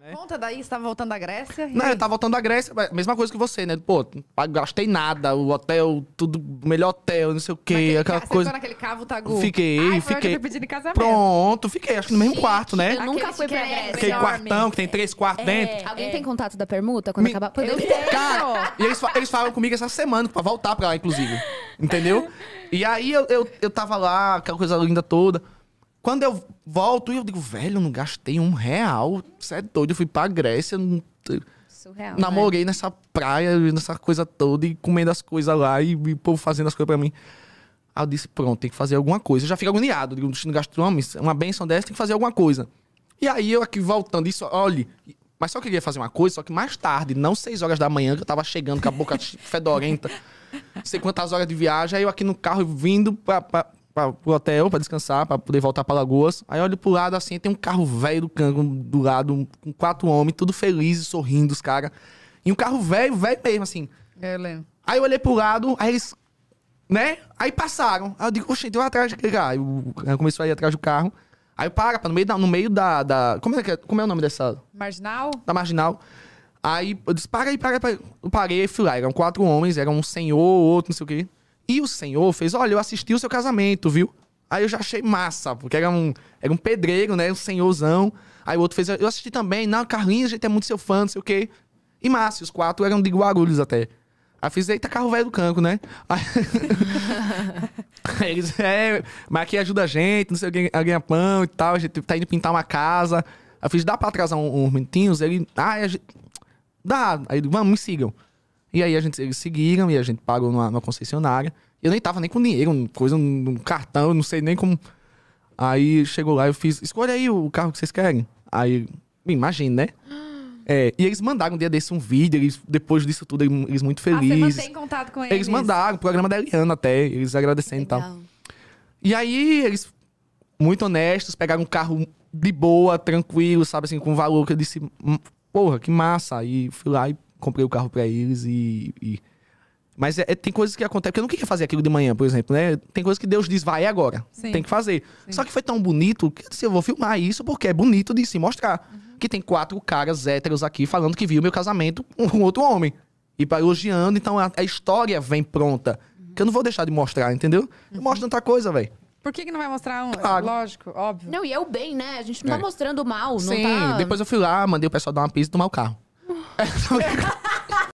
né? Conta daí, você tava voltando da Grécia. e Não, aí? eu tava voltando da Grécia, mas mesma coisa que você, né? Pô, gastei nada, o hotel, tudo, o melhor hotel, não sei o quê, Naquele aquela ca- Você coisa. ficou naquele cavo tagu. Fiquei, Ai, foi onde fiquei. eu fui pedindo em casamento. Pronto, fiquei, acho que no mesmo quarto, né? Eu nunca fui pra é Grécia. Aquele quartão que tem três quartos dentro. Alguém tem contato da permuta quando Me- acabar? Eu Poderia tenho. Cara, e eles, eles falam comigo essa semana pra voltar pra lá, inclusive. Entendeu? E aí eu, eu, eu tava lá, aquela coisa linda toda. Quando eu volto, eu digo, velho, eu não gastei um real. Você é doido, eu fui pra Grécia, não- Surreal. namorei nessa praia, nessa coisa toda, e comendo as coisas lá, e, e o povo fazendo as coisas pra mim. Aí eu disse, pronto, tem que fazer alguma coisa. Eu já fico agoniado, digo, destino gastronômico, uma benção dessa, tem que fazer alguma coisa. E aí eu aqui voltando, isso, olha, mas só queria fazer uma coisa, só que mais tarde, não seis horas da manhã, que eu tava chegando com a boca fedorenta, não sei quantas horas de viagem, aí eu aqui no carro vindo pra, pra, pra, pro hotel pra descansar, pra poder voltar pra Lagoas. Aí eu olho pro lado assim, tem um carro velho do cango do lado, com quatro homens, tudo felizes, sorrindo, os caras. E um carro velho, velho mesmo, assim. Eu lembro. Aí eu olhei pro lado, aí eles. Né? Aí passaram. Aí eu digo, oxe, tem um atrás daquele carro. Aí o cara começou a ir atrás do carro. Aí eu para, no meio da. No meio da, da como, é é, como é o nome dessa. Marginal? Da marginal. Aí eu disse, para aí, para aí, para aí. Eu parei e fui lá. Eram quatro homens, era um senhor, outro, não sei o quê. E o senhor fez, olha, eu assisti o seu casamento, viu? Aí eu já achei massa, porque era um, era um pedreiro, né? Um senhorzão. Aí o outro fez, eu assisti também, não, Carlinhos, a gente é muito seu fã, não sei o quê. E massa, os quatro eram de Guarulhos até. Aí fiz, eita, carro velho do canco, né? Aí... Aí eles, é, mas aqui ajuda a gente, não sei o que, a ganhar pão e tal, a gente tá indo pintar uma casa. Aí eu fiz, dá pra atrasar um- uns minutinhos? Ele, ah, a gente, dá. Aí vamos, me sigam. E aí a gente, eles seguiram e a gente pagou numa, numa concessionária. Eu nem tava nem com dinheiro, coisa num cartão, eu não sei nem como. Aí chegou lá, eu fiz, escolha aí o carro que vocês querem. Aí, imagina, né? É, e eles mandaram um dia desse um vídeo, eles, depois disso tudo, eles muito Ah, você felizes. mantém contato com eles. eles mandaram, o programa da Eliana até, eles agradecendo e tal. E aí, eles, muito honestos, pegaram um carro de boa, tranquilo, sabe, assim, com valor que eu disse, "Hum, porra, que massa. Aí fui lá e comprei o carro pra eles e. e- Mas é- é- tem coisas que acontecem, porque eu não queria fazer aquilo de manhã, por exemplo, né? Tem coisas que Deus diz, vai agora. Sim. Tem que fazer. Só que foi tão bonito que eu disse, eu vou filmar isso porque é bonito de se mostrar. Que tem quatro caras héteros aqui falando que viu meu casamento com um outro homem. E pra- elogiando, então a, a história vem pronta. Que eu não vou deixar de mostrar, entendeu? Eu mostro tanta coisa, velho. Por que, que não vai mostrar um? Claro. Lógico, óbvio. Não, e é o bem, né? A gente não É. tá mostrando o mal, não Sim, tá... depois eu fui lá, mandei o pessoal dar uma pizza e tomar o carro. そうですか。